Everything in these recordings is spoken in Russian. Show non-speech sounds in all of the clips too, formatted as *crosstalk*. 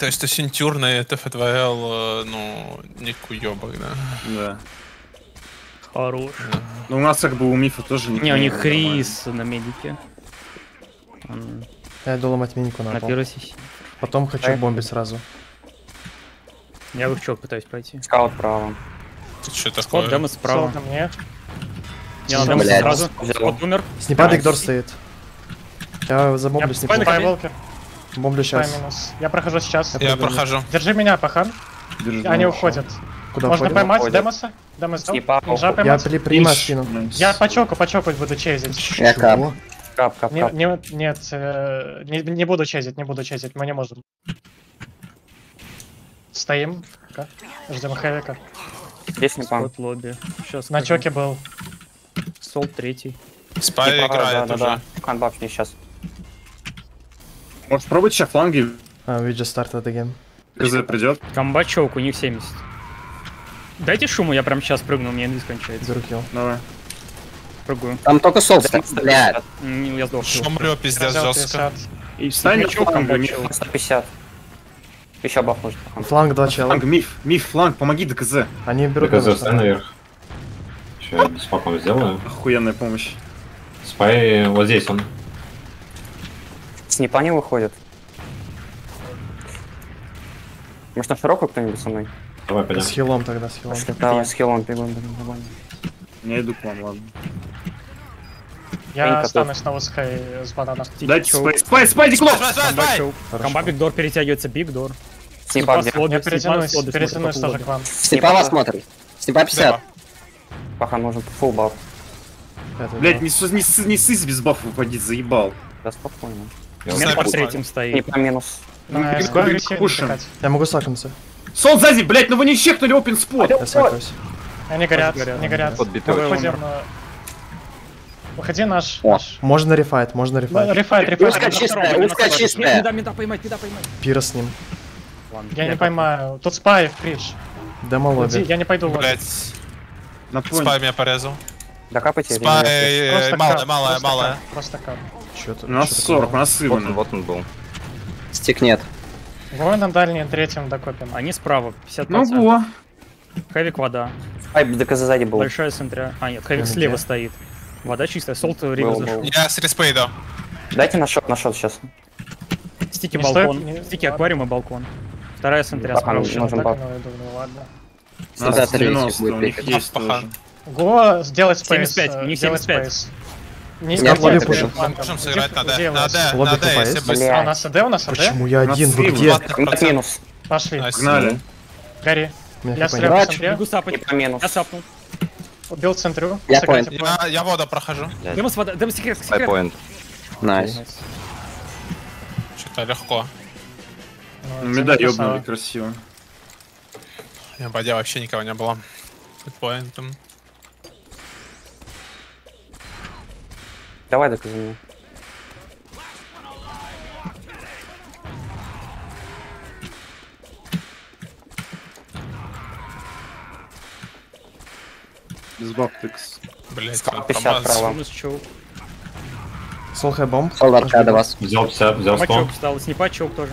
То есть синтюрный ТФ2Л, ну, не куёбок, да? Да. Хорош. Ну у нас как бы у Мифа тоже Не, у них. Крис на медике. Он Я иду ломать миньку на на пол. первой сессии. Потом хочу Поехали. бомбить сразу. Я в их чок пытаюсь пройти. Скаут право. Тут что Скот, такое? демо справа. Ссылка мне. Я на демо сразу. Скот умер. Снипа бигдор стоит. Я забомблю снипу. спайна- Скайволкер. Бомблю сейчас. минус. Я прохожу сейчас. Я прохожу. Держи меня, пахан. Держу. Они уходят. Куда Можно уходим? поймать Уходят. Демоса? Демос дал? Уходят. Я при прима Иш. скину. Найс. Я по чоку, по чоку буду чейзить. Я кап. Кап, кап, Не, не, нет, э, не, не буду чейзить, не буду чейзить, мы не можем. Стоим. Ждем хэвика. Здесь не пам. Лобби. Сейчас На чоке был. Сол третий. Спай Типа, играет да, уже. да, да. Ханбаф мне сейчас. Может пробовать сейчас фланги? А, we just started the game. КЗ придет. Комбат чок, у них 70. Дайте шуму, я прям сейчас прыгну, у меня инвиз кончается. Kill. Давай. Прыгаю. Там только сол, блядь. Я сдох. Шумрё пиздец жестко. 50. И Встань на фланг, Миф. чок. 150. Еще баф нужен. Фланг два чела. Фланг, Миф, Миф, фланг, помоги ДКЗ. Они берут ДКЗ встань наверх. Еще я с паком сделаю. Охуенная помощь. Спай вот здесь он. Снипа не выходит. Может на широкую кто-нибудь со мной? Давай С пойдем. хилом тогда, с хилом. Давай, с хилом бегом, бегом, бегом. Я иду к вам, ладно. Я останусь на узкой с банана. Дайте чоу. спай, спай, спай, диклоп! Спай, спай, Комбат спай! чок. Хорошо. Комбат бигдор перетягивается, бигдор. Снипа где? Я снипа перетянусь, с перетянусь тоже к вам. Снипа вас смотрит. Снипа 50. Дева. Пока нужен фул баф. Блять, не, с- с- сыс без бафа выпадить, заебал. Да спокойно. Снайпер под спай. третьим стоит. Снипа минус. Да, Ну, я могу сакнуться. Сол сзади, блять, ну вы не чекнули опен спот. Я сакаюсь. Они горят, они горят. Подбитый. Выходи наш, наш. Можно рефайт, можно Ну, рефайт. Рефайт, рефайт. Узко чистая, узко чистая. Меда, меда поймать, меда поймать. Пира с ним. Я не поймаю. Тут спай в криш. Иди, лобби. Я не пойду. Блять, спай меня порезал. Докапайте. Спай, Просто э, малая, малая, просто малая. Просто кап. Ты- У нас чё ты 40, у нас сывано. Вот он был. Стик нет. Вон на дальний третьем докопим. Они справа, 50%. Ну во. Хэвик вода. Ай, ДКЗ сзади был. Большая центря. А, нет, Хэвик слева стоит. Вода чистая, солт ривер Был, зашел. Я с респей иду. Дайте на шот, на шот сейчас. Стики Не балкон. стоит, не- Стики аквариум и балкон. Вторая центря справа. нужен бак. ну, ладно. У нас Да, третий 90, будет у них есть Пахан. тоже. Го, сделать спейс. 75, у них сделать 75. Не не лобби пушим. Можем сыграть на Д. На. Д, Лобби на Д, если быстро. А, у нас АД, у нас АД? Почему я один? Вы где? Минус. Пошли. Погнали. Гори. У меня Я стреляю в Врач. центре. Могу сапать. Я сапнул. Убил центрю. Я понял. Я, воду прохожу. Демос вода, демос секрет, секрет. Спайпоинт. Найс. Что-то легко. Ну, Меда Тимур ёбнули красиво. Я вообще никого не было. Хитпоинтом. Давай ДКЗ мне. Без баб тыкс. Блять, 50 право. Минус чоук. Солхай бомб. Солдатка до вас. Взял 50, взял 100. Мачок встал, снипа чоук тоже.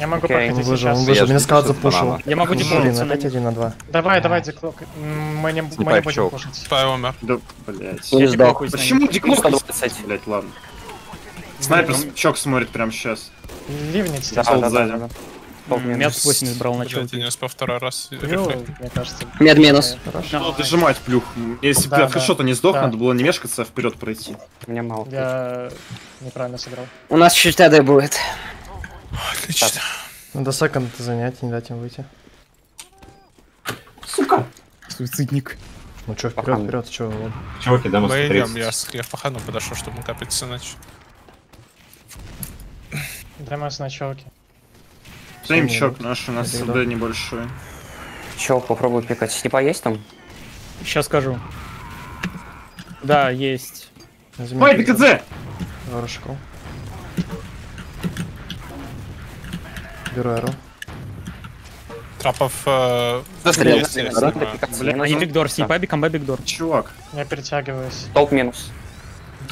Я могу. Он проходить выжил, он сейчас. выжил. Я Меня скаут запушил. Я могу на опять один на два. Давай, давай, Диклок. Мы не, мы не будем пушить. Спай умер. Да, блять. Не них. Почему диклоп? 120. Блять, ладно. Снайпер чок смотрит прямо сейчас. Ливнить. Да, да, да, сзади. да, да. М, Топ минус. Мет 80 брал на Блять, я успел второй раз. Рефлект. мне кажется. Мед минус. Надо дожимать плюх. Если бы фрешота не сдох, надо было не мешкаться, а вперед пройти. Мне мало. Я неправильно сыграл. У нас чуть ТД будет. Отлично. Надо секонд занять, не дать им выйти. Суицидник. Ну чё, вперед, Пахан. вперед, чё, вот. Чуваки, демос Мы идем, 30. я я в пахану подошел, чтобы накапиться иначе. Демос на челке. Семь чок наш, у нас СД небольшой. Чё, попробую пикать. Снипа есть там? Сейчас скажу. Да, есть. Ой, ДКЗ! Хорошо. Беру эру. Трапов... э, Застрел. есть, Минус. Они бигдор, снипа бикамбе бигдор. Чувак. Я перетягиваюсь. Топ минус.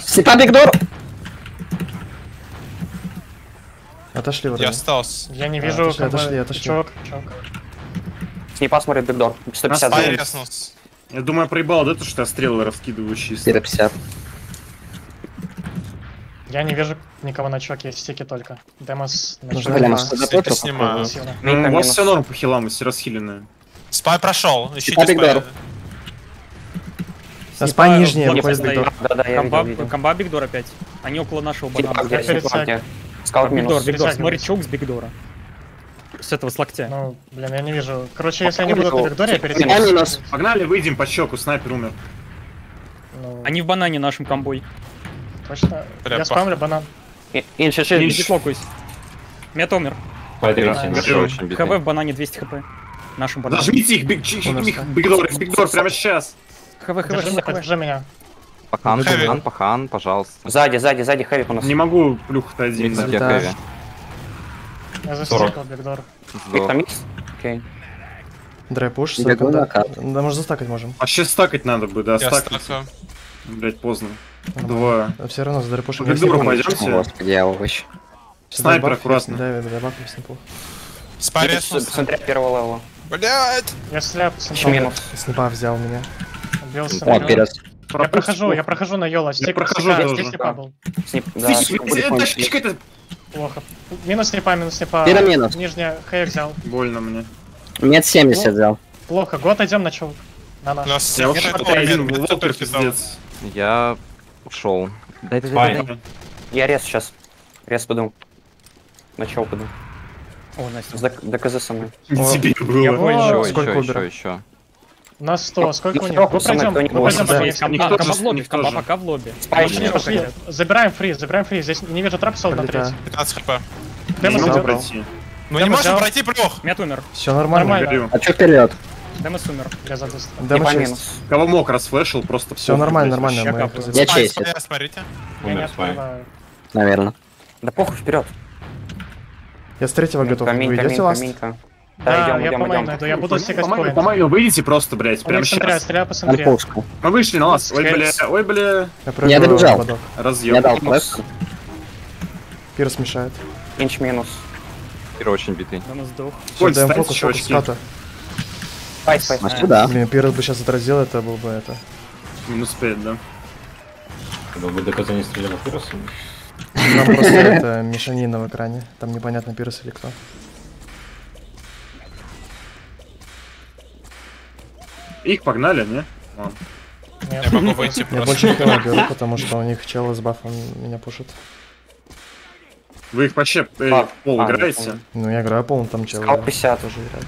Снипа бигдор! Отошли Я вроде. остался. Я не А, вижу, отошли, как бы, отошли, отошли. чувак, чувак. Снипа смотрит бигдор. 150 Нас Спай за реснулся. Я думаю, я проебал, да, то, что я стрелы раскидываю чисто. 450. Я не вижу никого на чуваке, стики только. Демос а Стики снимаю. Ну, у Мейка вас все норм по хилам, все расхиленные. Спай прошел. Ищите Типа спай. бигдор. На спай нижний, вот выходит стоит. бигдор. Комба, видел, видел. комба бигдор опять. Они около нашего Снипа банана. Скаут Бигдор, минус. бигдор, смотри, чок с бигдора. С этого, с локтя. Ну, блин, я не вижу. Короче, если они будут на Виктории, я перед Снипа минус. Погнали, выйдем по щеку, снайпер умер. Ну, Они в банане нашим комбой. Точно. Бля, Я спамлю банан. И- Инчи, ши. Инч. Диплокуюсь. Мет умер. Спай Да, 30. да. Хорошо. Очень ХВ в банане 200 хп. Нашим бананом. Зажмите их, биг, их, да. бигдор, бигдор, прямо сейчас. ХВ, ХВ, Держи подержи меня. Пахан, пахан, пахан, пожалуйста. Сзади, сзади, сзади, хэвик у нас. Не могу плюхать один. Где Да. хэви? Я 40. застикал Бигдор. Биг Сдох. там есть? Окей. Драй пуш, Бегу секунда. на кат. Да, может застакать можем. Вообще стакать надо бы, да, стакать. Блять, поздно. Нормально. Двое. Все равно за драй пушем. По бигдору пойдемте. Господи, я овощ. Снайпер аккуратно. Да, да. Спай В реснулся. центре первого левела. Блять. Я стреляю по Еще центру. минус. Снипа взял меня. Убил О, вперед. Я прохожу, я прохожу на Йола. Стик, прохожу тоже. стик был. Снип, да. Будет это Плохо. Минус снипа, минус снипа. Пира минус. Нижняя, Хэйк взял. больно мне. Нет, 70 взял. Плохо. Год идем на чел. На нас Я вообще один, пиздец. Я ушел. Дай, дай, дай, дай. Я рез сейчас. Рез пойду. На чел пойду. О, Настя. С ДКЗ со мной. Не О, тебе я было. понял. Еще, Сколько еще, еще, еще. На 100. Сколько у них? Мы пройдем, мы пройдем по комба же, в лобби, пока в лобби. Пошли, хотят. забираем фри, забираем фри. Здесь не вижу трапсол на Подлетаю. третий. 15 хп. Не идет. пройти. Ну Я не можем пройти плох. Мет умер. Все нормально. А чё Демос умер. Я задуст. Дэмэ Типа 6. минус. Кого мог расфлешил, просто Все похуй, нормально, нормально. Я. Я спай, смотрите. Умер. Наверное. Да похуй вперед. Я с третьего готов. Камень, камень, ласт? каменька. Да, Да, идем, я идем, по мейну идем. иду, я буду Помоги, поинт. помоги, выйдите просто, блядь, прямо них центре, сейчас. стреляю по центре. Мы вышли на лаз. Ой, бля, ой, бля. Я Я добежал. Разъем. Я дал флешку. Пирс мешает. Инч минус. Пир очень битый. Демос сдох. Все, Коль, даем ставьте фокус, фокус, чувачки. ката. Спай, спай. А, Сюда. Блин, Пирс бы сейчас отразил, это был бы это. Минус 5, да. Когда бы ДКЗ не стрелял пиросом. Нам просто это мешанина в экране. Там непонятно, Пирс или кто. Их погнали, не? Нет. Я могу выйти Я просто. больше никого беру, потому что у них челы с бафом меня пушат. Вы их вообще э, А, пол а, играете? Ну, я играю полный, там челы Скал 50. тоже играют.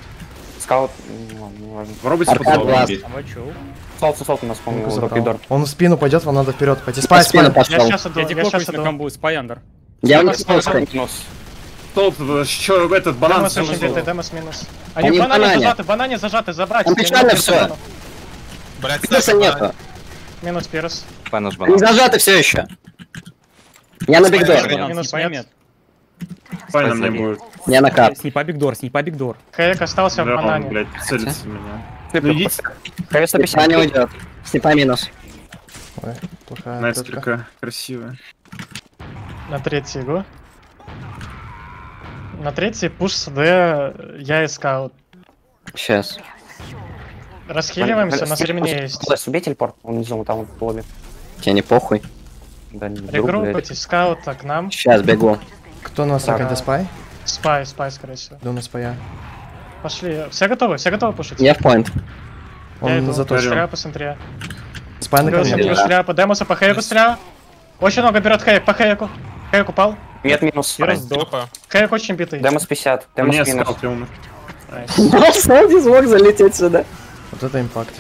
Скаут. Ну ладно, не важно. Попробуйте Аркад потом. глаз. Бит. А вы чё? Солнце, солнце у нас, по-моему. Он в спину пойдет, вам надо вперед пойти. По Спай, спай! Я сейчас иду, Я сейчас на иду. комбу, спай андер. Я у Демос них минус. Минус. Топ, что этот банан Демос назло. битый, Демос минус. Они Они в банане банане. зажаты, в банане зажаты, забрать. Там печально банану. Блять, Пирса нету. Минус Пирс. Наш Не банан. зажаты все еще. Я на бигдор. Минус Снипа нет. мет. Файна мне будет. Я на кап. Снипа бигдор, снипа бигдор. Хэйк остался в Да, он, банане. блядь, целится в меня. Ну идите, Хэви 150 не уйдет. Снипа минус. Ой, плохая какая красивая. На третий игру. На третий пуш СД я и скаут. Сейчас. Расхиливаемся, на ремне есть. Класс, убей телепорт. Он внизу, там в лобби. Тебе не похуй. Да не. Регруппайтесь, скаута к нам. Сейчас бегу. Кто на секонде спай? Спай, спай, скорее всего. Иду на спая. Пошли. Все готовы? Все готовы пушить? Я в поинт. Я иду. Он заточен. Стреляю по центре. Спай на камне. плюс стреляю по демосу, по хейку стреляю. Очень много берет хейк, по хейку. Хейк упал. Нет минус. Сдох. Хейк очень битый. Демос 50. Демос Мне минус. я. Найс. *laughs* Сзади смог залететь сюда. Вот это импакт.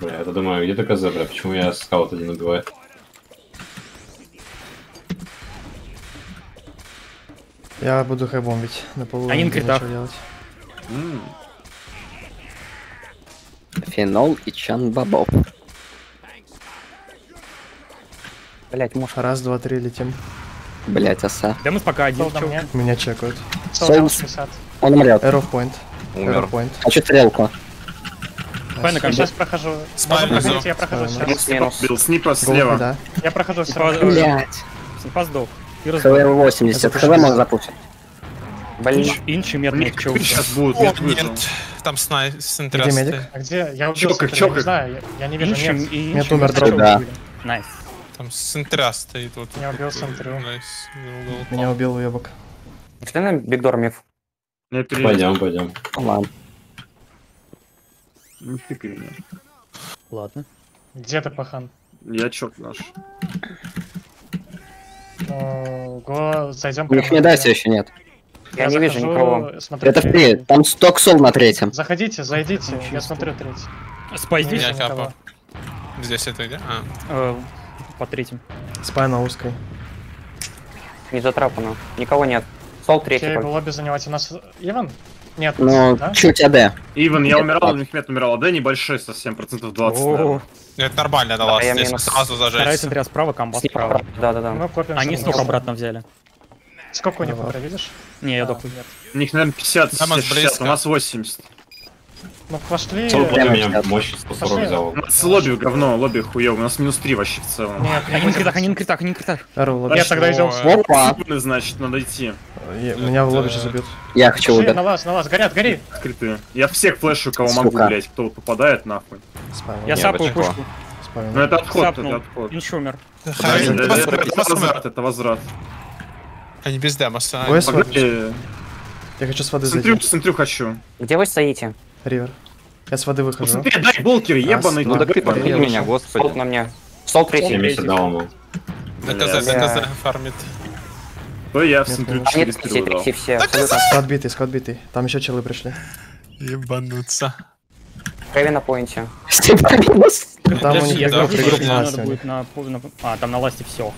Бля, я думаю, где ДКЗ, бля, почему я скаут один убиваю? Я буду хай бомбить. На полу делать. М, Фенол и Чан Бабов. Блять, может, Раз, два, три, летим. блять, оса. Демос пока один. Меня чекают. 60. Он умрет. Arrow point. Умер. Arrow point. Хочу стрелку. Спай на Я комбу. сейчас прохожу. Спай Можем внизу. проходить, я прохожу сейчас. Снипа слева. да. Я прохожу все. Блять. Снипа сдох. Пирс ХВ 80, ХВ можно запустить. Блин, Инчи мед Мне нет, чё у тебя? сейчас будут, О, нет, выжил. нет. Там снай с Где интерес. медик? А где? Я убил смотрю, чокай. не знаю, я, я не вижу, Инчи, нет. и Нет, инчи умер дроп. Да. Найс. Там с интерес стоит вот. Я убил смотрю. Найс, за угол. Меня убил уебок. что на бигдор миф? Я. Пойдем, пойдем. Ладно. Тыкай меня. Ладно. Где ты, пахан? Я чок наш. Ну, Го, зайдем У них не дайся еще нет. Я не вижу никого. смотрю Это вперед, там сток сол на третьем. Заходите, зайдите, я смотрю третий. Спай здесь? Я капа. Это где? А. Э, По третьим. Спай на узкой. Не затрапано. Никого нет. Сол третий. Окей, только. лобби занимать. У нас Иван? Нет, Ну, да? чуть АД. Иван, я умирал, у них мед умирал, а да небольшой совсем, процентов 20, О, наверное. Это нормально. Да, Здесь минус. сразу Вторая зажечь. центря справа, комбат справа. Да-да-да. Мы копим. Они сток обратно взяли. Сколько у них утра, видишь? Не, я А, дохуй. нет. У них, наверное, 50, Там от 60, близко. у нас 80. Ну, пошли. Прямо против меня мощь 140 Пошли. взял. У нас лобби говно, лобби хуёво, у нас минус 3 вообще в целом. Нет, Они критах, они на критах, они на критах. Эрл, лобби. Нет, тогда идем. Опа! Сыпаны, значит, надо идти. Я- Меня в лобби сейчас убьют. Я хочу Пошли, убить. на вас, на вас, горят, гори. Скрытые. Я всех флешу, кого могу, блять, кто вот попадает нахуй. Я сапаю пушку. Ну это отход, Сапнул. это отход. Иншумер. Хай, Это- умер. возврат, это возврат. Они без демоса. Ой, с воды. Погнали. Я хочу с воды зайти. смотрю, хочу. Где вы стоите? Ривер. Я с воды выхожу. Посмотри, дай болкер, ебаный. Ну так ты подвинь меня, господи. Сол на мне. Сол третий. 70 дал ему. ДКЗ. ДКЗ фармит. То я Нет, смотрю, конечно. 4 Они третий, стрелы дал. третий все. Абсолютно. Склад битый, склад битый. Там еще челы пришли. Ебануться. Хэви на поинте. Там у них пригрупп подожди, на будет на, А, там на ласте все.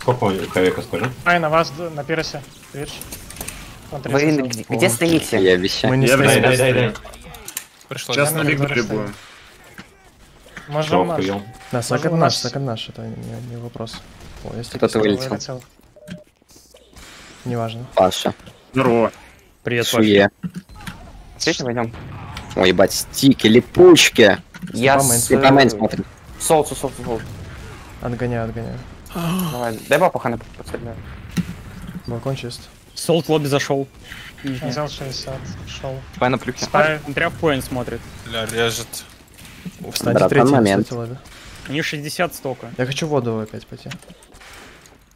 Сколько у КВК, скажи? Ай, на вас, на пиросе. Видишь? Вы 30 где, стоите? Я Мы обещаю. не Я стоим. Пришлось. Сейчас на нормально. будем. Можем наш. Да, у наш, секонд наш, это не, не вопрос. О, если Кто-то вылетел. Вылетел. Неважно. Паша. Здорово. Привет, Паш. Суе. Встреча пойдем. Ой, ебать, стики, липучки. Я с... Мейн смотрит. Солцу, солцу, солцу. Отгоняю, отгоняю. Давай, дай бабу хана подстреляю. Балкон чист. Солт в лобби зашел. Взял 60, шел. Спай на плюхе. Спай. В поинт смотрит. Бля, режет. Встаньте Братан, третий, момент. кстати, лобби. У них 60 стока. Я хочу в воду опять пойти.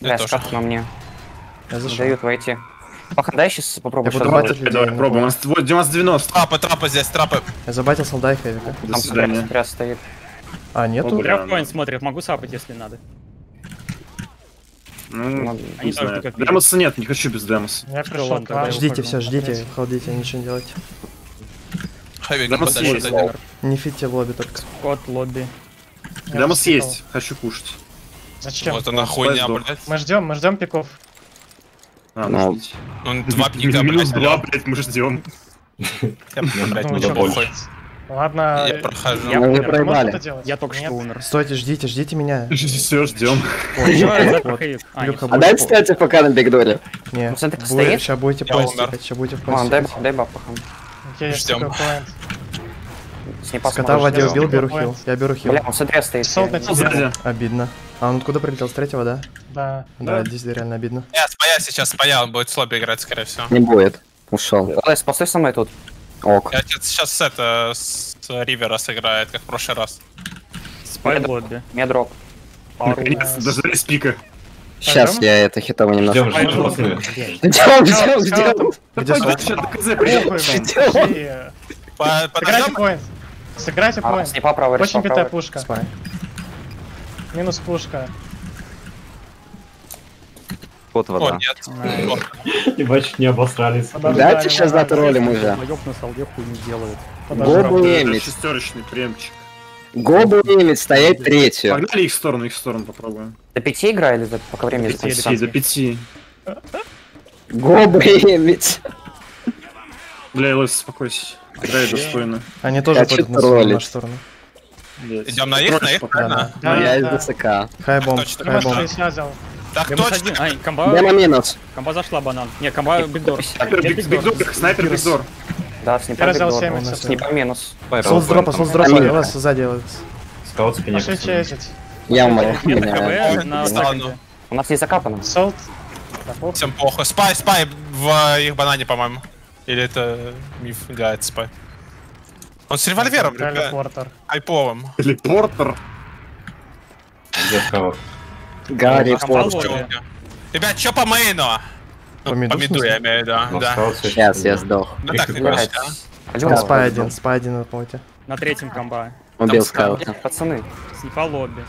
Я Бля, скат на мне. Я зашел. дают войти. Пахан, дай сейчас попробуй Я буду батить людей. Давай, пробуем. У нас вот 90. Трапы, трапы здесь, трапы. Я забатил солдай хэвика. До Там стоит. А, нету? В ну. поинт смотрит. Могу сапать, если надо. Ну, Они не знаю. как Демоса нет, не хочу без демоса. Я пришел ладно, тогда Ждите все, ждите, ходите, ничего не делайте. Хавик, Демос есть. Не фитте в лобби только. Кот, лобби. Я Демос есть, хочу кушать. Зачем? Вот она хуйня, блядь. Мы ждем, мы ждем пиков. А, Ну, ждите. Он два пика, Минус блядь. 2, блядь, мы ждем. Я, блядь, Ну, чё, больше. Ладно. Я прохожу. Я вы проебали. Я только Нет? что умер. Стойте, ждите, ждите меня. *laughs* Все, ждем. А, нет. А дай, кстати, пока на бигдоре. Не, центр стоит? сейчас будете стикать, сейчас будете в Мам, поинт дай, баб, Ждем. С. Скота в воде убил, беру хил. Я беру хил. Бля, он центре стоит. Сзади. Обидно. А он откуда прилетел? С третьего, да? Да. Да, здесь реально обидно. Я спая сейчас, спая, он будет слабо играть, скорее всего. Не будет. Ушел. Давай, постой со мной тут. Ок. Я сейчас с это, с Ривера сыграет, как в прошлый раз. Спай лобби. Медрок. Наконец, дождались пика. Сейчас я это хитово немножко. Ждем. Где вам. Чё? Пошли. По- Сыграйте поинт. Сыграйте А, поинт. Очень битая пушка. Минус пушка. Вот О, вода. нет. О, Ебать, чуть не обосрались. Дайте сейчас затроллим уже. Моёб на солде хуй не делает. Гобу немец. Шестерочный премчик. Гобу немец стоять третью. Погнали их в сторону, их в сторону попробуем. До пяти игра или за- пока времени До пяти, до пяти. Гобу немец. Бля, Лэс, успокойся. Играй достойно. Они тоже ходят на сторону. Идем на их, на их, правильно? Я из. ДСК. Хайбомб, точно. Так Демос точно. один. Ай, комба, минус. комба зашла банан. Не, комба бигдор. Снайпер, бигдор. снайпер, бигдор. Да, раздал бигдор. 70. Снипа минус. Сол с дропа, сол с дропа, я вас сзади. Скаут спине. Я умру. У нас есть закапано. Солт. Всем плохо. Спай, спай в э, их банане, по-моему. Или это миф? Да, это спай. Он с револьвером, ребят. Телепортер. Хайповым. Телепортер. Где? Гарри Поттер. Ребят, чё по мейну? Ну, По миду, по я имею в виду, Ну, да. Сейчас я сдох. Ну так а? Алло, Спай один, спай один на поте. На третьем комба. Убил скаута. Пацаны, Снипа лобби.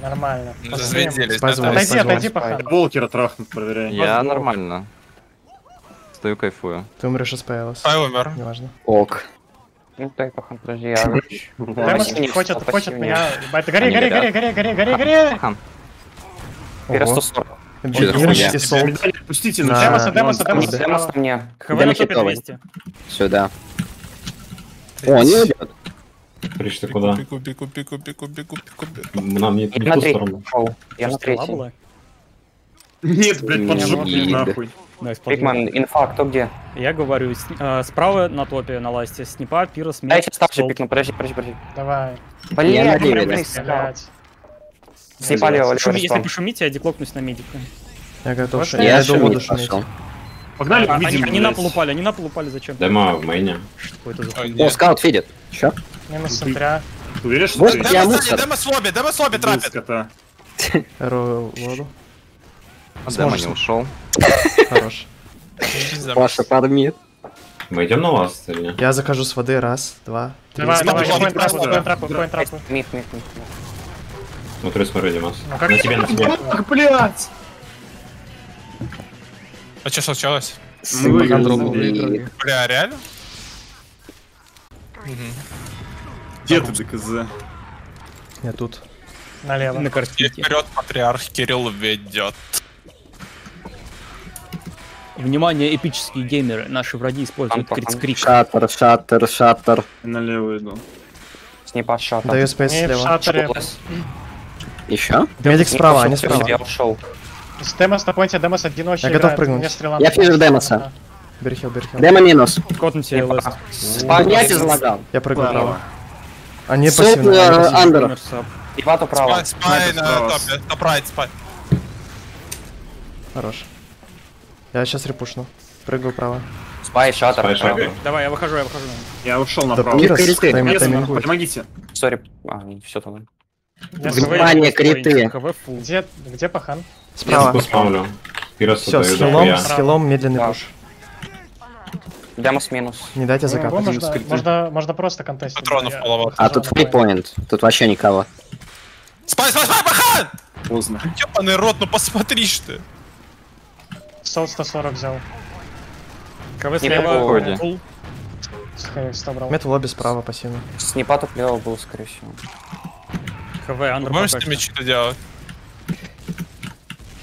Нормально. Да. Отойди, отойди, пахан. Волкера трахнут, проверяй. я нормально. Стою, кайфую. Ты умрешь и спаялась. Спай умер. Неважно. Ок. Ну, дай, пахан, подожди, я... Хочет, хочет меня... Гори, гори, гори, гори, гори, гори, гори. Ира 140. Пустите, ну Демоса, Демоса, Демоса. Демоса мне. ХВ на топе 200. Сюда. О, не идет. Криш, ты куда? Пику, пику, пику, пику, пику, пику, пику. Нам не, не ту сторону. Я на третий. Нет, блядь, поджопли ну, нахуй. Пикман, инфа, кто где? Я говорю, а, справа на топе на ласте, снипа, пирос, меч, Я сейчас ставлю пикну, подожди, подожди, подожди. Давай. Блин, я на 9. Слепали Шуми, Если пошумите, я деклокнусь на медика. Я готов. Я, я думаю, пошел. Погнали, а, увидим. Они, они на пол упали, они на пол упали зачем? Дыма в мейне. О, скаут фидит. Чё? Минус центря. Ты уверен, что ты? Я мусор. Дыма с лобби, дыма с лобби. Воду. Дыма не ушел. Хорош. Паша фармит. Мы идем на вас или нет? Я захожу с воды, раз, два, три. Давай, давай, поинт трапы, поинт трапы, поинт трапы. Миф, миф, миф. Смотри, смотри, Димас. Ну как На тебе, на тебе. Ах, блядь! А что случилось? Мы выиграли. Бля, реально? Где ты, ДКЗ? Я тут. налево. на картинке? вперед патриарх Кирилл ведет. Внимание, эпические геймеры. Наши враги используют Пам-пам. критскрик. Шаттер, шаттер, шаттер. Налево иду. Снипа шата. Даю спейс слева. шатере. Еще? Медик справа, они справа. Я ушел. С Демос на поинте, Демос одиночный Я готов прыгнуть. Я на фижу. Демоса. Берхил, берхил. Демо минус. Котнуте ЛС. Поднять излагал. Я прыгаю Право. Они пассивные. пассивные. андер. Ивату право. Спай, на топе. Топ-райт, спай. Хорош. Я сейчас репушну. Прыгаю право. Спай, шатер. Спай. Давай, я выхожу, я выхожу. Я ушел направо. Помогите. Сори. А, все там. Я Внимание, криты. Где, где пахан? Я Справа. спамлю. Пиросу Все, с хилом, с хилом медленный Да. пуш. Демос минус. Не дайте Ну, закапать. можно, можно, можно просто контестить. Патронов Я- половато. А тут фрипоинт. Тут вообще никого. Спай, спай, спай, пахан! Поздно. Ёбаный рот, ну посмотри ж ты. Солд 140 взял. КВ слева. проходи. фул. С 100 брал. Мет в лобби справа пассивный. Снипа тут лево был, скорее всего. ХВ, андер Можешь с ними что. что-то делать?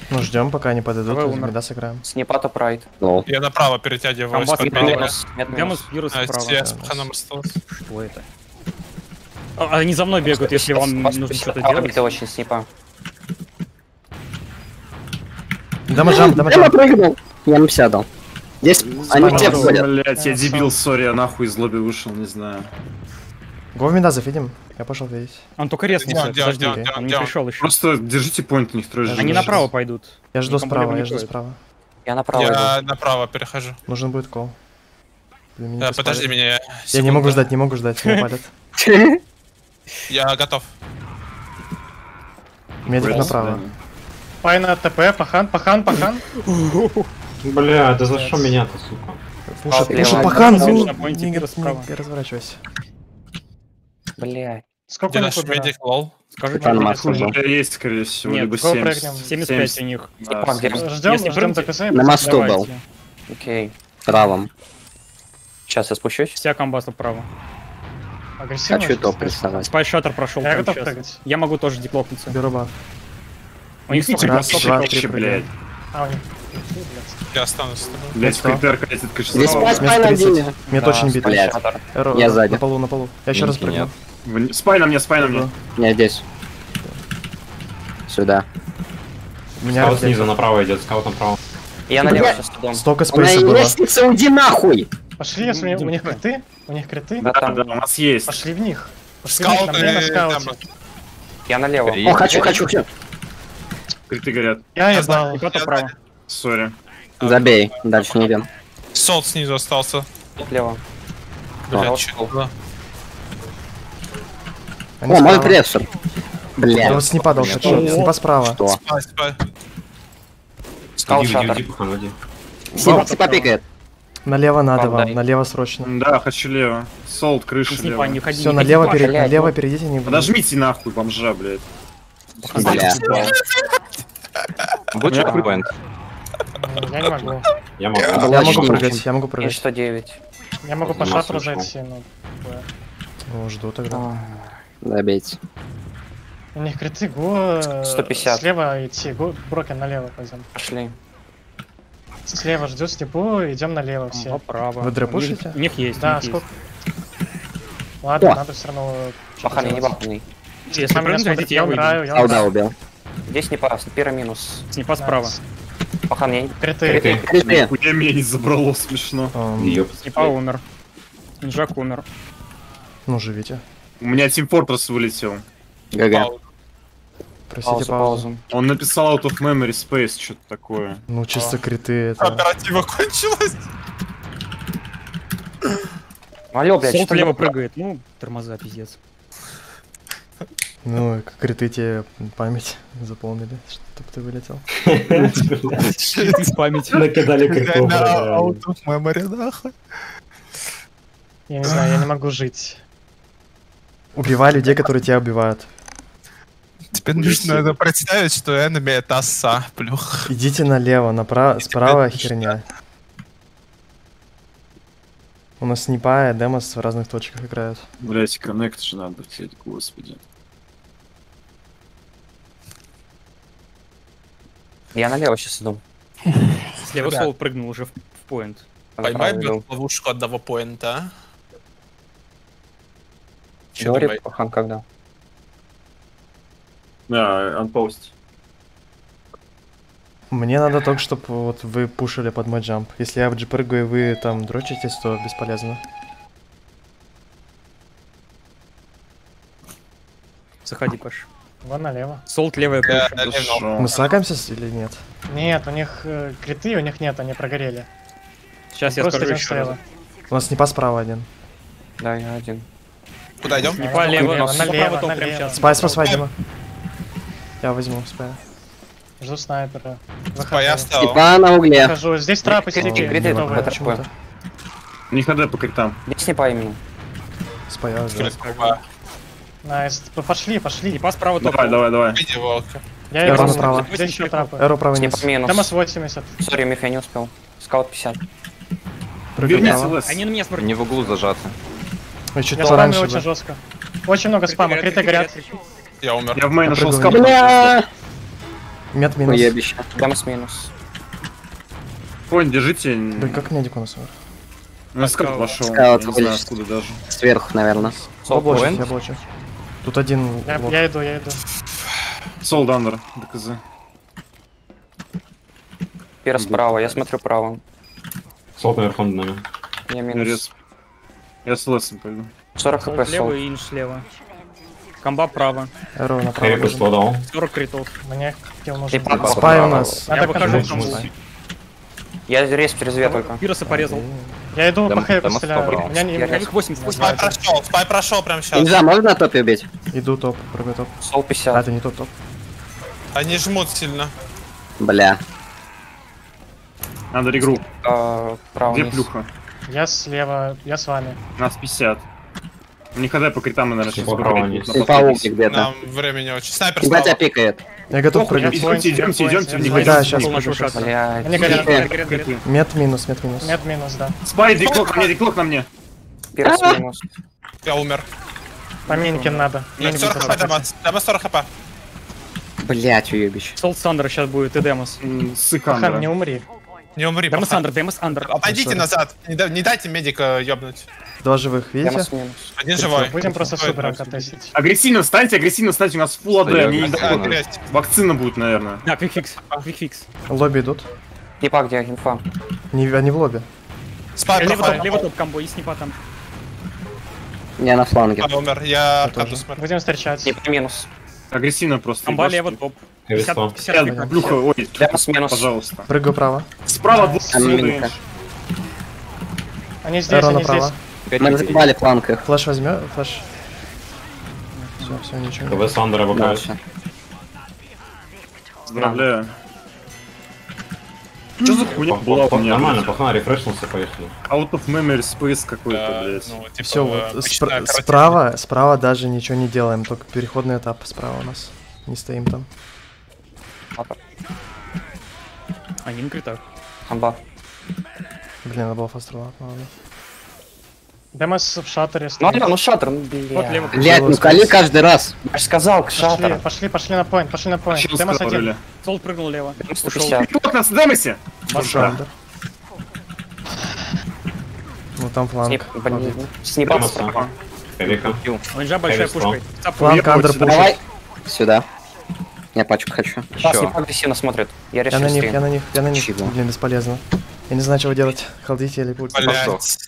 Ну ждем, пока они подойдут, Давай, умер. меда сыграем. Снипа то прайд. Ну, Я направо перетягиваюсь. Комбат. Минус. Минус. Пирос А, справа. я с паханом остался. Что это? А, Они за мной бегают, если вам нужно что-то делать. битый очень снипа. Дама джамп, дама Демо джамп. прыгнул. Я 50 дал. Здесь они все входят. Блять, я дебил, сори, я нахуй из лобби вышел, не знаю. Го в зафидим. Я пошел видеть. Он только рез несет, подожди, он не пришел еще. Просто держите поинт у них трое Они направо пойдут. Я жду Никому справа, я не жду справа. Я направо иду. Я направо перехожу. Нужен будет кол. Блин, меня Да, не подожди спалят. меня. Я не секунду. могу ждать, не могу ждать, меня палят. *laughs* Я готов. Медик направо. Пайна ТП, пахан, пахан, пахан. *laughs* Бля, да за что меня-то, сука? Пушит пахан, ну, не, не- не разворачивайся. Блять. Сколько Где у наш них убирают? медик, лол? Скажи, Там мне, Макс Уже был. есть, скорее всего, Нет, либо сколько 70. прыгнем? 75 у них. Да, где? Ждем, Если ждем ТКС. На мосту был. Давайте. Окей. Правом. Сейчас я спущусь. Вся комба справа. Агрессивно. Хочу топ рисовать. Спай шаттер прошел Я готов прыгать. Я могу тоже деклокнуться. Беру. У них сколько Раз, раз, два, три блядь. А, у них. Я останусь с тобой. Блять? КТР катит, конечно, Здесь спай, спай на. Мед Да, очень бит. блядь. Я сзади. На полу, на полу. Я еще раз прыгну. В- Спай на мне, спай на мне. Не, здесь. Сюда. Меня Скаут снизу направо идет, скаут направо. Я налево сейчас идем. Столько спейса было. лестнице уйди нахуй! Пошли, если у них- у них криты. У них криты. Да, Да, там. да, у нас есть. Пошли в них. Пошли Скауты, на мне на там, скауте. Я налево. О, хочу, хочу, хочу. Криты горят. Я Я ебал. И потом право. Сори. Забей, дальше не идем. Солд снизу остался. Лево. Блядь. Они О, мой справа. прессор. Да Бля. вот снипа дал хедшот, снипа справа. Что? Спай, спай. Скаут Иди, иди, шаттер. Сипа, сипа пикает. Налево надо Вам вам, дай. налево срочно. Да, хочу лево. Солд, крыша Снипа, лево. не ходи. Все, налево, пере... блядь, налево перейдите, не Подожмите нахуй, бомжа, блядь. Бля. Будет чекпоинт? Я не могу. Я могу. Я могу прыгать, я могу И прыгать. 109. Я могу по шатру ну. такое. Ну, жду тогда. Добейте. У них криты, го... э, 150. Слева идти, го... Брокен налево пойдем. Пошли. Слева ждет степу, идем налево все. право. Вы дрэп У них- пушите? У них есть, у Да, них сколько? есть. Ладно, О. надо все равно... я не делать. баханный. Если прыгнуть смотрит, хотите, я умираю, я Алда убил. Здесь не пас, первый минус. Снипа справа. Найс. Пахан, я не... Криты. Криты. Криты. Меня не забрало, смешно. Снипа умер. Инжак умер. Ну, живите. У меня Team Fortress вылетел. ГГ. Пау. Простите Паузу. Он написал out of memory space, что-то такое. Ну, чисто криты это... Оператива кончилась. Алло, блядь, Солт что лево прыгает. Ну, тормоза, пиздец. Ну, криты тебе память заполнили, чтобы ты вылетел. Из памяти. Накидали криков. Out of memory, нахуй. Я не знаю, я не могу жить. Убивай людей, которые тебя убивают. Теперь нужно это представить, что enemy это оса, плюх. Идите налево, направо, справа херня. У нас снипа и демос в разных точках играют. Блять, коннект же надо, блядь, господи. Я налево сейчас иду. Слева Ребят. Сол прыгнул уже в в поинт. Поймай, блин, иду. ловушку одного поинта, а? Чё Говори? Пахан, когда? Да, unpost. Мне надо только, чтобы вот вы пушили под мой джамп. Если я в джи прыгаю и вы там дрочитесь, то бесполезно. Заходи, Паш. Вон налево. Солт левая крыша. Хорошо. Мы сакаемся или нет? Нет, у них э, криты, у них нет, они прогорели. Сейчас я Просто скажу еще раз. У нас снипа справа один. Да, я один. Куда идем? Снипа лево, Налево, право, то прям сейчас. Спай, спай, спай, Дима. Я возьму, спай. Жду снайпера. Спай, я Выхожу. встал. Типа на угле. Выхожу. Здесь трапы сидите. крити, готовые. Не ходи по критам. Здесь не по имени. Спай, я уже. Найс. Пошли, пошли. Снипа справа топ. Давай, давай, давай. Иди, волки. Я там справа. Здесь еще трапы. Эро правый Не низ. по минус. Демос 80. Сори, Миф, я не успел. Скаут 50. Прыгай Вернись, право. Они на меня смотрят. Не в углу зажаты. Я спамлю пораньше очень бы. жестко. Очень много спама, криты горят. Я умер. Я в мейн Попрыгну. скап. Бля! Мет минус. Уебище. Демос минус. Конь, держите. Блин, как медик у нас умер? На скап пошел. Я Скаут не знаю, откуда даже. Сверху, наверное. Поинт. я блочу. Тут один Я, я иду, я иду. Солд андер, ДКЗ. Пира справа, я смотрю право. Солт наверхом над нами. Я минус. Я с Лесом пойду. 40 Солт хп солт. и инш слева. Комба право. Направо. Эрику бежим. дал. 40 критов. Мне килл нужен. Ты папа. Спай у нас. Я выхожу. Я рез через две только. Пироса порезал. Я иду по демос стреляю. У меня не... Я Их 80, Не Спай 80. прошел, спай прошел прям сейчас. Инжа, можно на топе убить? Иду топ, прыгай топ. Сол А, 50. это не топ топ. Они жмут сильно. Бля. Надо регрупп. А, Право Где плюха? Я слева, я с вами. Нас 50. Не ходи по критам, наверное, сейчас последний угле где-то. Нам времени очень. Снайпер тебя справа. пикает. Я готов прыгать. идемте, идемте, идемте, в них Да, сейчас горят, горят. Мет минус, мет минус. Нет минус, да. Спай, диклок на мне, диклок на мне. Пирос минус. Я умер. По минке надо. Миник 40 будет хп. Демос. Демос 40 хп. Блять, уебище. Солт Сандер сейчас будет и Демос. М, Сык Хан, не умри. Не умри, Демос. Андер, Демос Андер. Отойдите Сори. назад. Не, не дайте медика ёбнуть. Два живых, видите? Демос минус. Один живой. Будем просто стой. контестить. Агрессивно встаньте, агрессивно встаньте, у нас фул АД, они не доходят. Вакцина будет, наверное. Да, квикфикс. Квикфикс. Лобби идут. Типа где инфа? Не, они в лобби. Спай Лево топ, лево топ комбо, и снипа там. Я на фланге. Я умер. Я. Будем встречать. Типа минус. Агрессивно просто. Комба ебашьте. лево топ. Heavy 50, spawn. 50 Я, флипа. Блюха, ой, минус. пожалуйста. Прыгаю право. Справа двух. Они здесь, они здесь. Мы закрывали фланг их. Флэш возьмет, флэш. Все, все, ничего. КВ Сандера Да, обыграет. Поздравляю. Что за хуйня была у меня? Нормально, пахна, рефрешнулся, поехали. Out of memory space какой-то, блядь. ну, типа, Все, вот справа, справа даже ничего не делаем, только переходный этап справа у нас. Не стоим там. Они на критах. Хамба. Блин, надо было фаст рулап, ладно. Демос в шаттере Ну, стоит. алло, ну шаттер, ну, бля. Блять, ну кали каждый раз. Я же сказал, Пошли, шаттер. пошли, пошли на point, пошли на point. Щил Демос один. Сол прыгнул лево. Ушел. 150. Пилот нас, Демосе! Шандер. Ну там фланг. Блин, снипа справа. Лэнджа большой Heavy пушкой. Цап, Фланг андер. Давай. Сюда. Я пачку хочу. Да, снипа агрессивно смотрит. Я Я решил на них, стрим. я на них, я на них. Чего? Блин, бесполезно. Я не знаю, чего делать. Халдите или пульт. Блядь.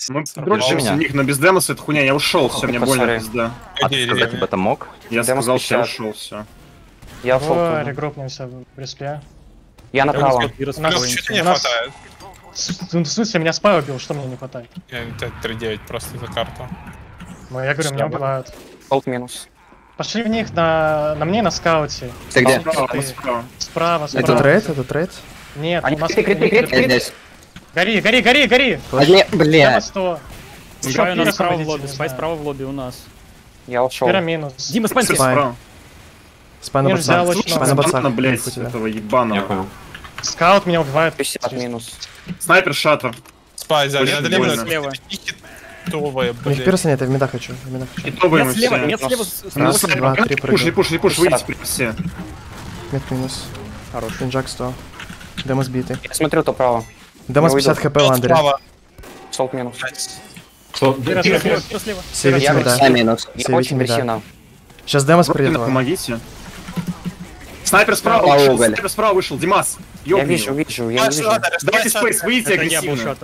Мы дрочимся в них, но без демоса это хуйня. Я ушел, все, мне больно, пизда. Иди, иди, иди. это мог? Я сказал, что я 50. ушел, все. Я ушел. Регруппнимся в бресле. Я направо. У нас- чуть не у нас- хватает. Ну, В смысле, меня спай убил, что мне не хватает? Я 3-9 просто за карту. Ну, я говорю, меня убивают. Солт минус. Пошли в них на, на мне на скауте. Ты где? Справа, Ты. справа. Справа, справа. Это трейд, это трейд. Нет, Они у нас... криты, Я здесь. Гори, гори, гори, гори! Блядь. 100. Спай у нас справа в лобби. Спай справа в лобби у нас. Я ушел. Пира минус. Дима. Спай. Справа. Спай на очень Спай на. Банана, блядь, этого ебаного. Скаут меня убивает. 50 минус. Снайпер шаттер. Спай, левую Слева. Них блядь. пирса нет, я в меда хочу. В меда хочу. Хитовые мы Нет, слева, все. нет, слева. С- с- Ну, Раз, два, три, Пуш, прыгаю. пуш, пуш, выйдите прям все. Мед минус. Хорош. Пинджак 100. Демос битый. Я смотрю то право. Демос Я 50 уйду. хп. Справа. Солт минус. Слева, слева. Сейвите меда. Сейвите очень меда. агрессивно. Сейчас Демос придет. помогите. Снайпер справа вышел, снайпер справа вышел, Димас. Я вижу, вижу, я вижу. Давайте спейс, выйдите агрессивно.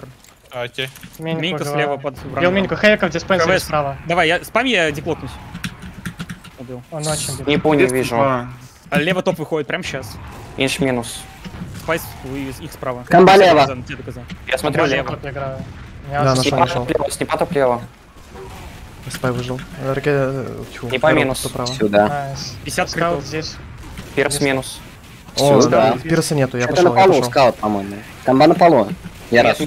А, Окей. Миньку слева под Бил врагом. миньку. Хейка в диспенсере КВС. справа. Давай, я спам, я диплокнусь. Убил. Он очень бил. Не понял, вижу. А лево топ выходит прямо сейчас. Инш минус. Спайс их справа. Комба лево. Я смотрю лево. лево. Да, нашел, Снипа нашел. снипа топ-лево. Спай выжил. РК... э, Не по минус. Сюда. Найс. 50 Скаут здесь. Пирс минус. О, Сюда. пирса нету, я Это пошел, на я полу, скаут, по-моему. Комба на полу. Я раз.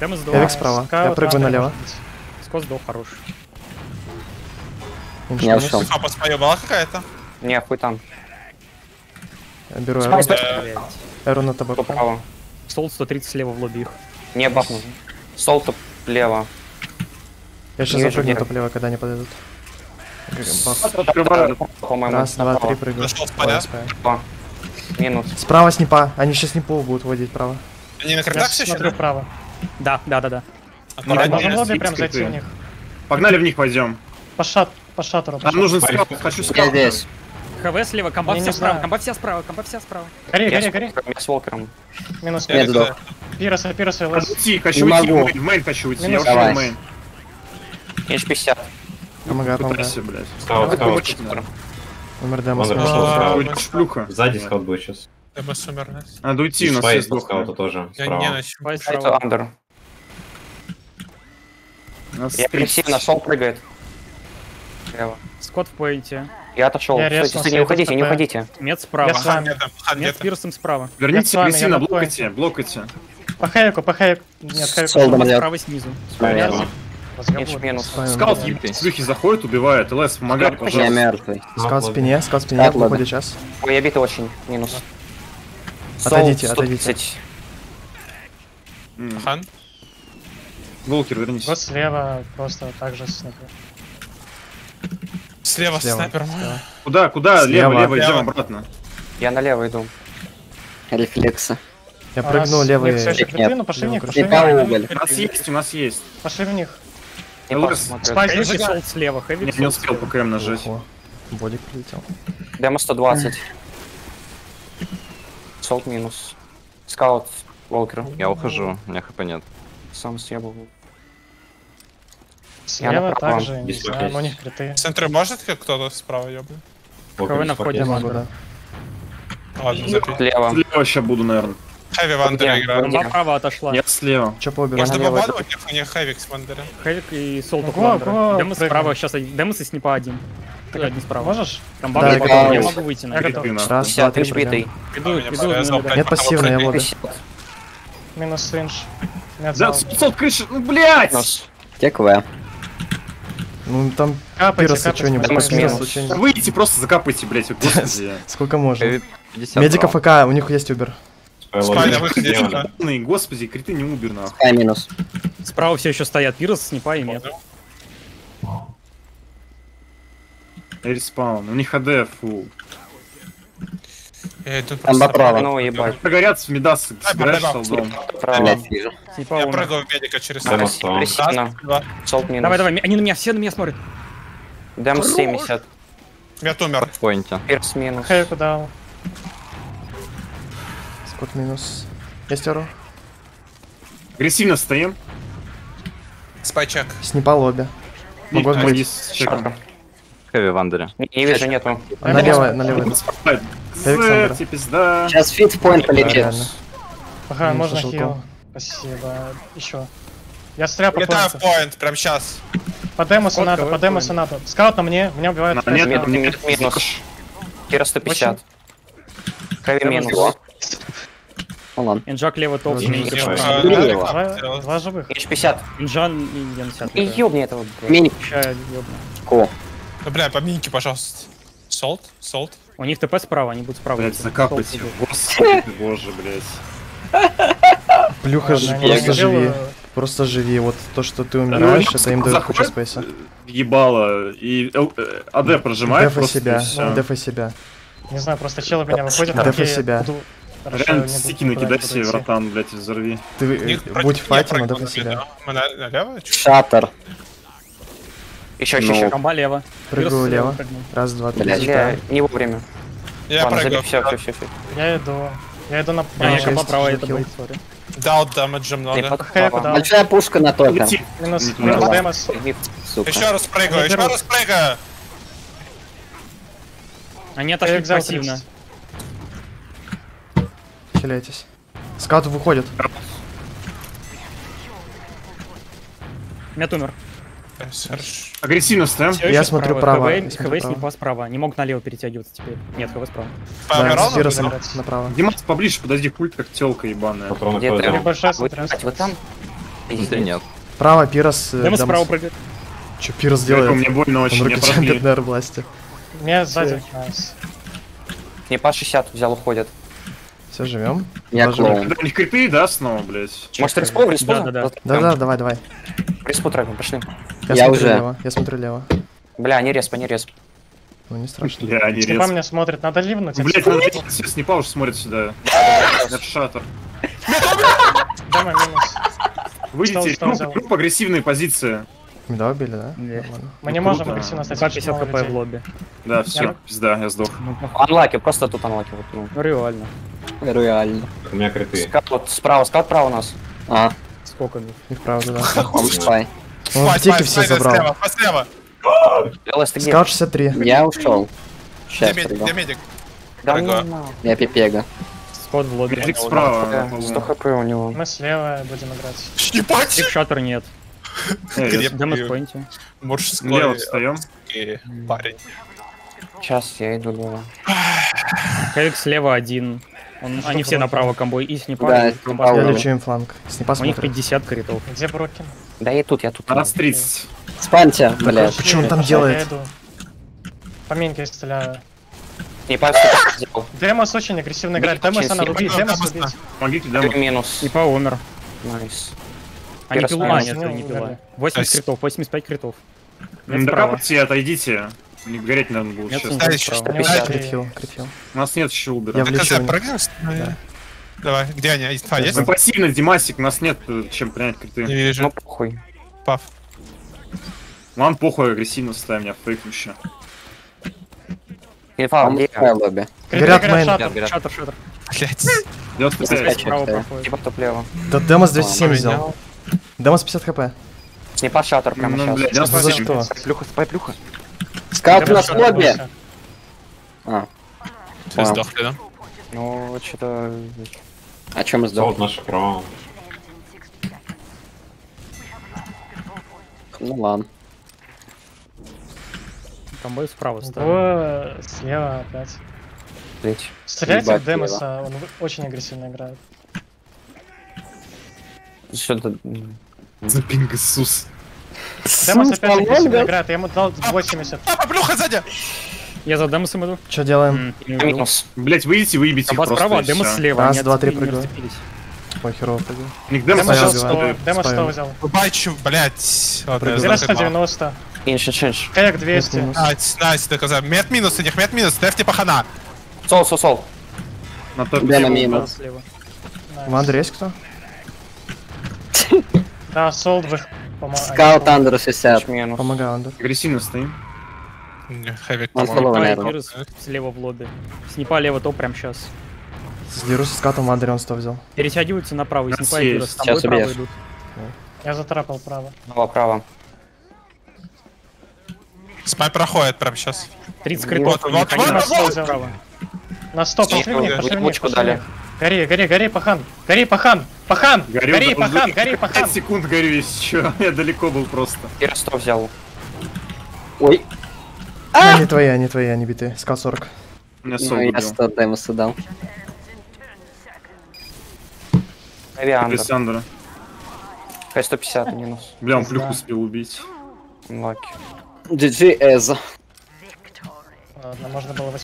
Я сдох. век справа. Скаут Я прыгаю налево. Скос сдох, хорош. Минус. ушел. А, спаю была какая-то? Не, хуй там. Я Беру Эру. Эру на тобой. Топ право. Стол 130 слева в лобби их. Не бахнул. Сол топ лево. Я сейчас Не запрыгну где. топлево, когда они подойдут. Раз, два, три, прыгаю. Минус. Справа снипа. Они сейчас снипов будут водить право. Они на Я критах все еще? вправо. Да, да, да, да. Аккуратнее. Можем в лобби прям зайти в них. Погнали в них пойдем. По шат, по шаттеру. по Нам шаттеру. нужен скаут, хочу Я скаут. здесь. ХВ слева, комба Я вся справа, комба вся справа, комба вся справа. Гори, Я гори, гори. Я с Волкером. Минус Я сдох. Пироса, пироса, лес. уйти, хочу Не уйти, в могу. мейн, в мейн хочу уйти, я ушел в мейн. Инш 50. Помогаю, помогаю. Пытайся, блядь. Скаут, скаут. Умер. Ой, шлюха. Сзади скаут будет сейчас. Я бы сумер. Надо уйти, у нас есть скаута сдохнет. тоже. Я не Справа. Спайс Это справа. андер. У нас Я три. агрессивно, сол прыгает. Скот в поинте. Я отошел. Я Стойте, резнулся, стойте, не я уходите, не ТП. уходите. Мед справа. Я с вами. Мед с где-то. пирсом справа. Я Верните с вами, агрессивно, я на блокайте, блокайте. По хейку, по хейку. Нет, хейку. Солдом лет. справа снизу. Минус. Спай, Скаут ебать, шлюхи заходит, убивает. ЛС, помогай, Я пожалуйста. мертвый. Скаут в спине, скаут в спине, Так, ладно. выходит сейчас. Ой, я битый очень. Минус. Отойдите, 130. М, Хан. Волкер, вернись. Вот слева просто так же снайпер. Слева Слева, снайпер. слева. Куда, куда? Слева. Лево, лево, идем обратно. Я налево иду. Рефлексы. Я А прыгнул нас- левый. нет, еще Нет. криты, ну пошли в них, пошли в них. уголь. У нас есть, у нас есть. Пошли в них. Не ЛС. посмотрят. Спай Хэвик здесь. солд слева, хэвик Не, не успел по КМ нажать. Ого. Бодик прилетел. Демо 120. Солт минус. Скаут Волкер. Я ухожу, у меня хп нет. Сам съебал. Слева направо. также, не знаю, но у них криты. В центре может как кто-то справа ёбнет? КВ на входе. Могу, да. Ладно. Слева. Слева сейчас буду, наверное. Хэви Вандера Где? играю. Где? Комба право отошла. Я слева. Чё по Можно налево бабаду у них, у них Хэвик с Вандера. Хэвик и Го, го, Демос справа, сейчас Демос и Снипа один. Ты один справа. Можешь? Комба Да, готова. готов. я могу выйти на Я грид. готов. Спина. Раз, два, 50, три, прыгаем. Иду, иду. Нет пассивной, я Прыгай. воды. 50. Минус свинж. Нет, Да, зал. 500 крыши, ну, блядь! Минус. Где КВ? Ну там капайте. что-нибудь. Выйдите, просто закапайте, блядь, господи. *laughs* Сколько можно? 50 Медика. ФК, у них есть убер. Спай на выходе Господи, криты не убер, нахуй. Минус. Справа все еще стоят Пирос, Снипа и. Респаун, у них АД, фу. Я иду Там направо. Ну, ебать. Прогорят в Мидас, Ай, собираешь солдом. Право. Я умер. прыгаю медика через. Солт минус. Давай, давай, они на меня, все на меня смотрят. Демос 70. Мед умер. В поинте. Пирс минус. Хэйку дал. Скот минус. Есть ору? Агрессивно стоим. Спайчек. Снипа лобби. Могу Видите, быть. они с чеком. Хэви Вандере. Не, вижу, нету. Налево, налево. Зэти, пизда. Сейчас фит в поинт полетит. Ага, Ну, можно хил. Спасибо. Еще. Я стреляю по Летаю в поинт, прям сейчас. По демосу надо, по демосу надо. Скаут на мне, меня убивают. Нет, нет, нет, Минус. Пирс 150. Хэви минус. Вон он. Инжак лево топ. А, Два, живых. 50. Инжан и Янсят. И ёбни этого. блядь. Мини. Ну, бля, поминки, пожалуйста. Солт, солт. У них ТП справа, они будут справа. Блять, идет. Господи, боже, блядь. Плюха, просто живи. Просто живи. Вот то, что ты умираешь, это им дает кучу спейса. Ебало. И э, АД прожимает просто себя, дефай себя. Не знаю, просто челы меня выходят. Такие, себя. хорошо, Реально, стики накидай себе, братан, блять, взорви. Ты э, будь дефай на себя. Шаттер. Еще, еще, еще. Комба лево. Прыгаю прыгнул. Раз, два, три. Блядь. Я не вовремя. Я Ладно, прыгаю. все, все, все, все. Я иду. Я иду на не, шесть, комба право, шесть это хил. будет, сори. Дал дамаджа много. Большая пушка на топе. Минус, минус. Сука. Еще раз прыгаю, еще раз прыгаю. Они отошли Экзал пассивно. 30. Хиляйтесь. Скаут выходит. Мед умер. Хорошо. Агрессивно стоим. Я смотрю право, я ХВ, смотрю ХВ Снипа справа. Не могут налево перетягиваться теперь. Нет, ХВ справа. Да, играть. направо. Димас, поближе подойди, пульт как телка ебаная. Блядь, вы там? Внутри нет. Право, Пирос. э, Демос справа прыгает. Чё Пирос делает? Мне больно очень, продлил. на аэрбласте. Меня сзади. Найс. Не по 60 взял, уходит. Все, живем. Я клоун. Да, у них крипы, да, снова, блядь? Может, респу, респу? Да-да-да. Да-да, давай, давай. Респу треком, пошли. Я, Я смотрю уже. лево. Я смотрю лево. Бля, не респ, не респ. Ну не страшно. Бля, они Снипа резко. меня смотрит, надо ливнуть. Блять, надо все снипа уже смотрит сюда. Это шаттер. Дама минус. Выйдите, группа, агрессивные позиции. Меда убили, да? Нет. Нормально. Мы не Ну, можем агрессивно стать. 250 слишком хп много в лобби. Да, все, пизда, я сдох. Unlucky, просто тут unlucky. Вот, ну. Ну реально. Реально. У меня криты. Скат, вот справа, скат справа у нас. А, Сколько их? И вправо, да. Он аптеки все забрал. Слева, слева. Скаут 63. Я ушел. Где Сейчас где медик? Я пипега. Скот в лобби. Медик справа. да, на полу. 100 хп у него. Мы слева будем играть. Ебать! Shutter нет. Э, Где? Демос в поинте. Мужской Лево встаем. русский парень. Сейчас я иду лево. Хэвик слева один. Он- они все направо комбой. И Снипа. Да, и комба Снипа Я лечу им фланг. Снипа У них смотрит. 50 критов. Где Брокин? Да я тут, я тут. Раз 30. Спаньте, блядь. Почему он там Я делает? иду. По минке стреляю. Не по 100 взял. Демос очень агрессивно играет. Убить, Снипа Демоса Демоса. убить. Помогите, Дэму. Минус. Снипа умер. Найс. Они пилу... А, нет, они пила. умерли. 80 То есть- критов, 85 критов. Не докапайте и отойдите. Не гореть, наверное, будут Нет, сейчас. еще. У нас нет щилдера. Я Ты влечу. Давай, где они? А, есть? Мы пассивно, Димасик, у нас нет э, чем принять Не криты. Ну вижу. похуй. Пав. Ладно, похуй, агрессивно ставим, меня фейк еще. Инфа, Он где? лобби. Горят мейн. шаттер. Шаттер. Блять. 95. Справа да. проходит. Типа топ лево. Да Демос 207 Ладно, взял. Демос 50 хп. Снипа шаттер прямо Ну, блядь, сейчас. 97. За что? Плюха, спай, плюха. Демос лобби. шаттер. А, Все сдохли, да? Ну, что-то... А мы Солд сдохли? наша права. Ну ладно. Там бой справа стоит. О, слева опять. Блять. Стреляйте в Демоса, он очень агрессивно играет. Что-то... За пинг Иисус. Демос опять агрессивно играет, я ему дал 80. Папа, плюха сзади! Я за Демосом иду. Что делаем? Минус. Блять, выйдите, выебите просто. справа, а Демос слева. Раз, два, три, прыгаю. отцепились. Ой, херово пойду. У них демос. 100, Демос 100 Стоял. взял. Бачу, Зира захотел. 190. Инш, инш. Каяк 200. Минус. Найс, найс, ты казав. Мет минус у них, мет минус, дефти пахана. Сол, сол, сол. На топе. Слева. В Андре есть кто? *laughs* Да, солд вы. Скаут Андер 60. Минус. Помогаю, Андер. Агрессивно стоим. Хэвик, Он наверное. Слева в лобби. Снипа лево топ прям сейчас. Сдеру со скатом в Андре он 100 взял. Перетягиваются направо, и Снипа и. Там Сейчас убьешь. идут. Я затрапал право. Право, право. Спай проходит прям сейчас. 30 критов. Вот, вот, вот, на вот. На 100, пошли Вы пошли в дали. Гори, гори, гори, пахан! Гори, пахан! Пахан! Горю, Гори, пахан, гори, пахан! 5 секунд горю, если чё. *laughs* Я далеко был просто. Кира 100 взял. Ой, Они твои, они твои, они битые. Скат 40. Меня ну сол я убил. 100 демоса дал. Александра. К-150 минус. Бля, он плюх успел убить. Лаки. GG Эза. Ладно, можно было